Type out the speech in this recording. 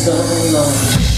so long.